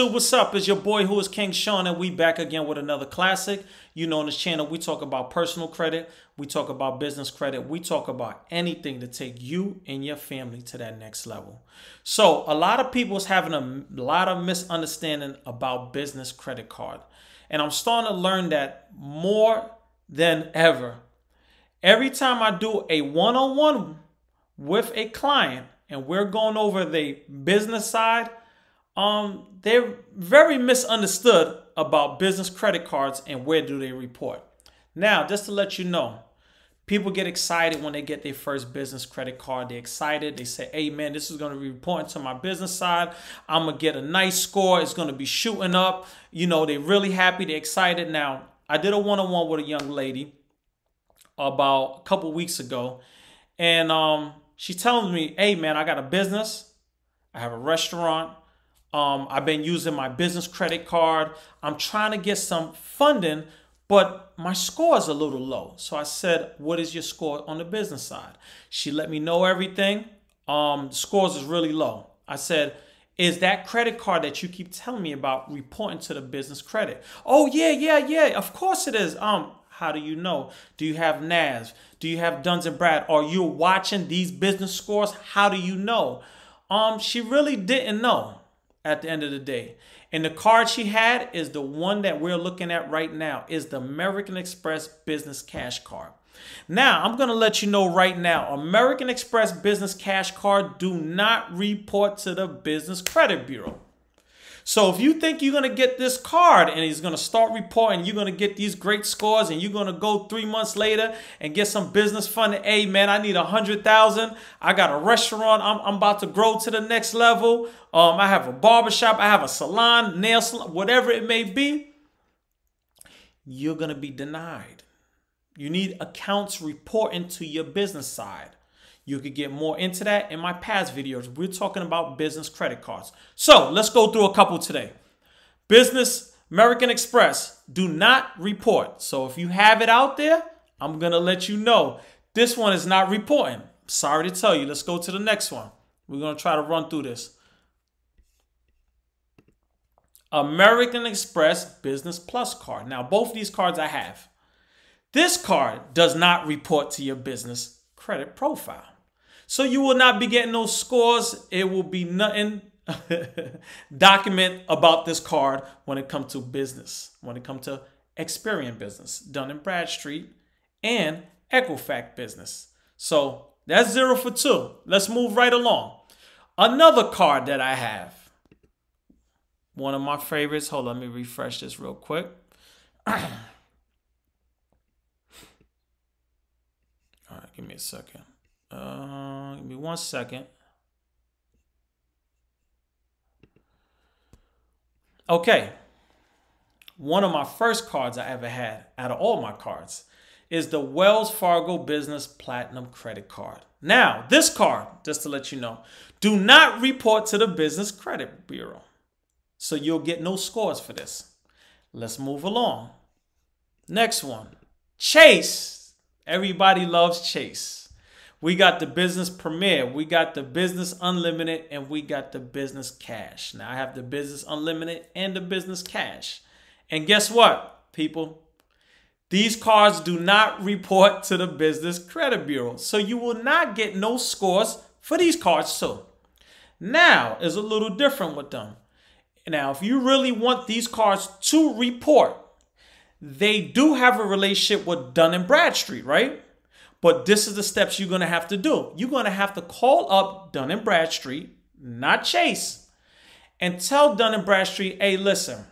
YouTube? What's up? It's your boy who is King Shawn, and we back again with another classic. You know, on this channel, we talk about personal credit, we talk about business credit, we talk about anything to take you and your family to that next level. So, a lot of people is having a lot of misunderstanding about business credit card, and I'm starting to learn that more than ever. Every time I do a one-on-one with a client, and we're going over the business side um, they're very misunderstood about business credit cards and where do they report. Now, just to let you know, people get excited when they get their first business credit card. They're excited. They say, hey, man, this is going to be reporting to my business side. I'm going to get a nice score. It's going to be shooting up. You know, they're really happy. They're excited. Now, I did a one-on-one with a young lady about a couple weeks ago. And um, she telling me, hey, man, I got a business. I have a restaurant. Um, I've been using my business credit card. I'm trying to get some funding, but my score is a little low. So I said, What is your score on the business side? She let me know everything. Um, scores is really low. I said, is that credit card that you keep telling me about reporting to the business credit? Oh yeah, yeah, yeah. Of course it is. Um, how do you know? Do you have NAS? Do you have Duns and Brad? Are you watching these business scores? How do you know? Um, she really didn't know at the end of the day. And the card she had is the one that we're looking at right now is the American Express Business Cash Card. Now, I'm going to let you know right now, American Express Business Cash Card do not report to the Business Credit Bureau. So if you think you're going to get this card and he's going to start reporting, you're going to get these great scores and you're going to go three months later and get some business funding. Hey, man, I need a hundred thousand. I got a restaurant. I'm, I'm about to grow to the next level. Um, I have a barbershop. I have a salon, nail salon, whatever it may be. You're going to be denied. You need accounts reporting to your business side. You could get more into that in my past videos. We're talking about business credit cards. So let's go through a couple today. Business American Express do not report. So if you have it out there, I'm going to let you know. This one is not reporting. Sorry to tell you. Let's go to the next one. We're going to try to run through this. American Express Business Plus card. Now, both these cards I have. This card does not report to your business credit profile. So you will not be getting those scores. It will be nothing document about this card when it comes to business, when it comes to Experian business, Dun and Bradstreet, and Equifax business. So that's zero for two. Let's move right along. Another card that I have, one of my favorites. Hold on, let me refresh this real quick. All right, give me a second. Uh, give me one second. Okay. One of my first cards I ever had out of all my cards is the Wells Fargo Business Platinum Credit Card. Now, this card, just to let you know, do not report to the Business Credit Bureau. So you'll get no scores for this. Let's move along. Next one Chase. Everybody loves Chase. We got the business premier, we got the business unlimited, and we got the business cash. Now I have the business unlimited and the business cash. And guess what, people? These cards do not report to the business credit bureau. So you will not get no scores for these cards too. Now is a little different with them. Now, if you really want these cards to report, they do have a relationship with Dun and Bradstreet, right? But this is the steps you're going to have to do. You're going to have to call up Dun and Bradstreet, not Chase, and tell Dun and Bradstreet, hey, listen,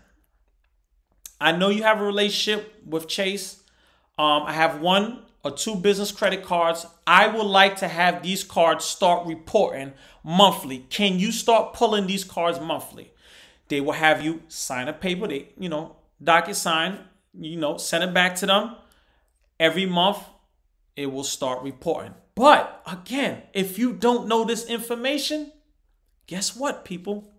I know you have a relationship with Chase. Um, I have one or two business credit cards. I would like to have these cards start reporting monthly. Can you start pulling these cards monthly? They will have you sign a paper, they, you know, docket sign, you know, send it back to them every month it will start reporting. But again, if you don't know this information, guess what, people?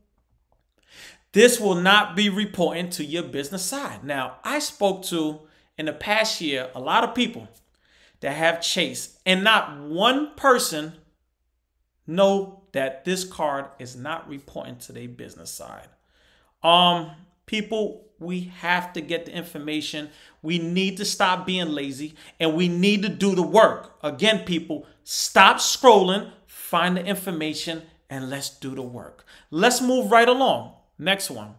This will not be reporting to your business side. Now, I spoke to in the past year a lot of people that have Chase, and not one person know that this card is not reporting to their business side. Um, people, we have to get the information. We need to stop being lazy and we need to do the work. Again, people, stop scrolling, find the information, and let's do the work. Let's move right along. Next one.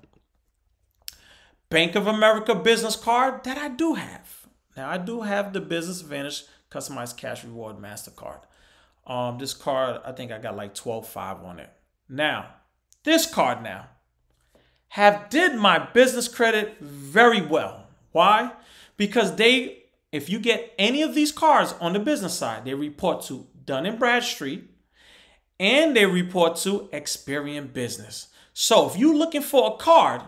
Bank of America business card that I do have. Now, I do have the Business Advantage Customized Cash Reward MasterCard. Um, this card, I think I got like 12.5 on it. Now, this card now have did my business credit very well. Why? Because they, if you get any of these cards on the business side, they report to Dun and Bradstreet and they report to Experian Business. So if you're looking for a card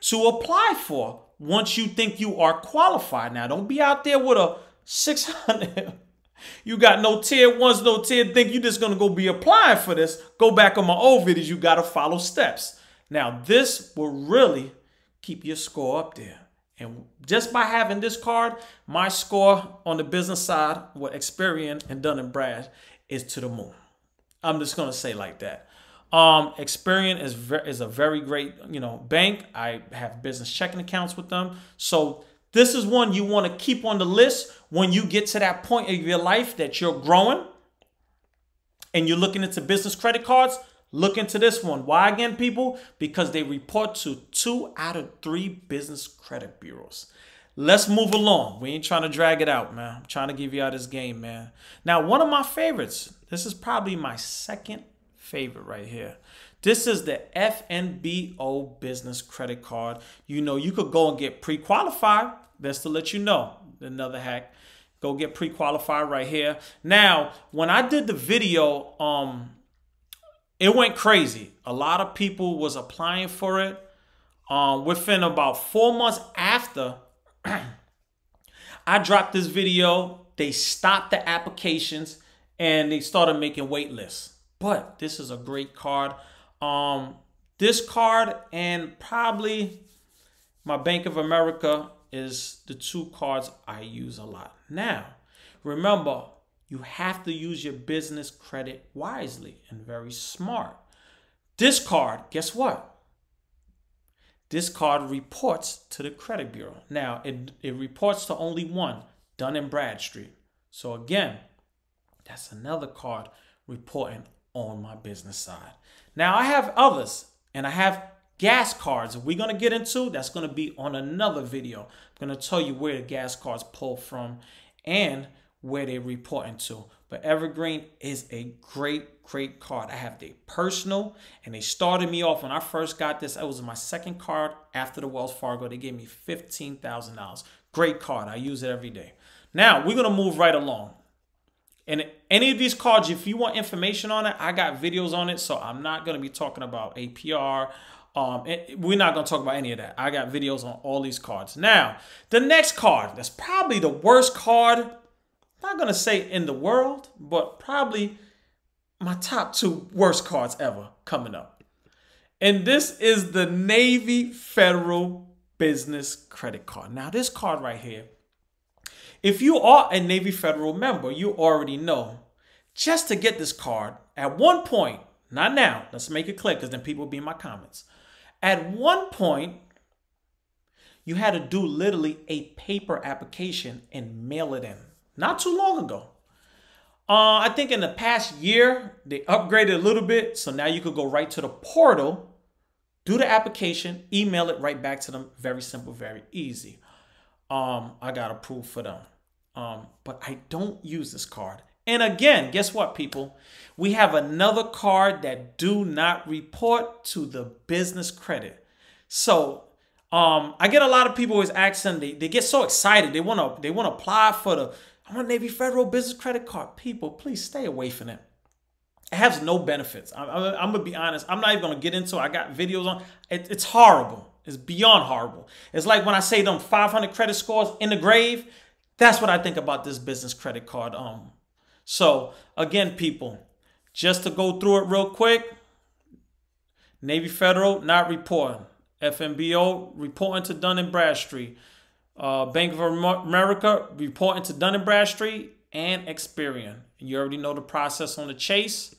to apply for once you think you are qualified, now don't be out there with a 600 you got no tier ones, no tier. Think you just gonna go be applying for this? Go back on my old videos. You gotta follow steps. Now this will really keep your score up there. And just by having this card, my score on the business side with Experian and Dun and Brad is to the moon. I'm just gonna say like that. Um, Experian is very is a very great you know bank. I have business checking accounts with them, so this is one you want to keep on the list when you get to that point of your life that you're growing and you're looking into business credit cards. Look into this one. Why again, people? Because they report to two out of three business credit bureaus. Let's move along. We ain't trying to drag it out, man. I'm trying to give you all this game, man. Now, one of my favorites, this is probably my second favorite right here. This is the FNBO business credit card. You know, you could go and get pre-qualified. Best to let you know. Another hack. Go get pre-qualified right here. Now, when I did the video, um, it went crazy. A lot of people was applying for it. Um, within about four months after I dropped this video, they stopped the applications and they started making wait lists. But this is a great card. Um, this card and probably my Bank of America is the two cards I use a lot. Now, remember, you have to use your business credit wisely and very smart. This card, guess what? This card reports to the credit bureau. Now, it, it reports to only one, Dun and Bradstreet. So again, that's another card reporting on my business side. Now I have others and I have gas cards we're going to get into. That's going to be on another video. I'm going to tell you where the gas cards pull from and where they report into. But Evergreen is a great, great card. I have the personal and they started me off when I first got this. It was my second card after the Wells Fargo. They gave me $15,000. Great card. I use it every day. Now we're going to move right along. And any of these cards, if you want information on it, I got videos on it. So I'm not going to be talking about APR. Um, we're not going to talk about any of that. I got videos on all these cards. Now, the next card, that's probably the worst card. Not to say in the world, but probably my top two worst cards ever coming up. And this is the Navy Federal Business Credit Card. Now, this card right here if you are a Navy Federal member, you already know just to get this card, at one point, not now, let's make it clear because then people will be in my comments. At one point, you had to do literally a paper application and mail it in. Not too long ago. Uh, I think in the past year, they upgraded a little bit. So now you could go right to the portal, do the application, email it right back to them. Very simple, very easy. Um, I got approved for them. Um, but I don't use this card. And again, guess what, people? We have another card that do not report to the business credit. So um, I get a lot of people always asking, they, they get so excited. They want to they want to apply for the I Navy Federal Business Credit Card. People, please stay away from it. It has no benefits. I, I, I'm gonna be honest. I'm not even gonna get into. it. I got videos on. It, it's horrible. It's beyond horrible. It's like when I say them 500 credit scores in the grave. That's what I think about this business credit card. Um, so again, people, just to go through it real quick. Navy Federal not reporting. FNBO reporting to Dun and Bradstreet. Uh, Bank of America reporting to Dun Bradstreet and Experian. You already know the process on the Chase.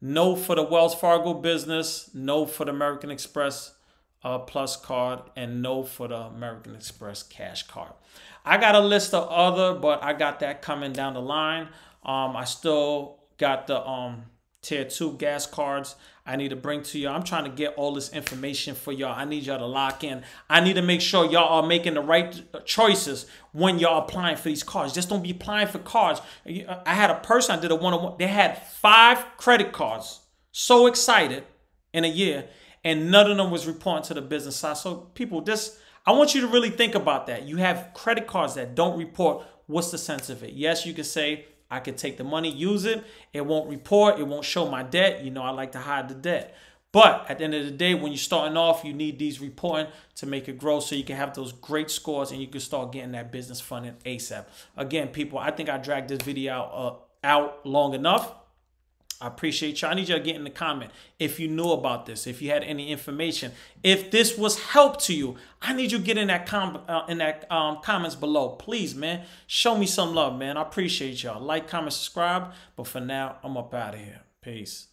No for the Wells Fargo business. No for the American Express uh, Plus card and no for the American Express Cash card. I got a list of other, but I got that coming down the line. Um, I still got the um tier two gas cards I need to bring to y'all. I'm trying to get all this information for y'all. I need y'all to lock in. I need to make sure y'all are making the right choices when y'all applying for these cards. Just don't be applying for cards. I had a person I did a one on one. They had five credit cards. So excited in a year, and none of them was reporting to the business side. So people, this I want you to really think about that. You have credit cards that don't report. What's the sense of it? Yes, you can say I can take the money, use it. It won't report. It won't show my debt. You know, I like to hide the debt. But at the end of the day, when you're starting off, you need these reporting to make it grow so you can have those great scores and you can start getting that business funded ASAP. Again, people, I think I dragged this video uh, out long enough. I appreciate y'all. I need you to get in the comment if you knew about this, if you had any information, if this was help to you. I need you to get in that com uh, in that um, comments below, please, man. Show me some love, man. I appreciate y'all. Like, comment, subscribe. But for now, I'm up out of here. Peace.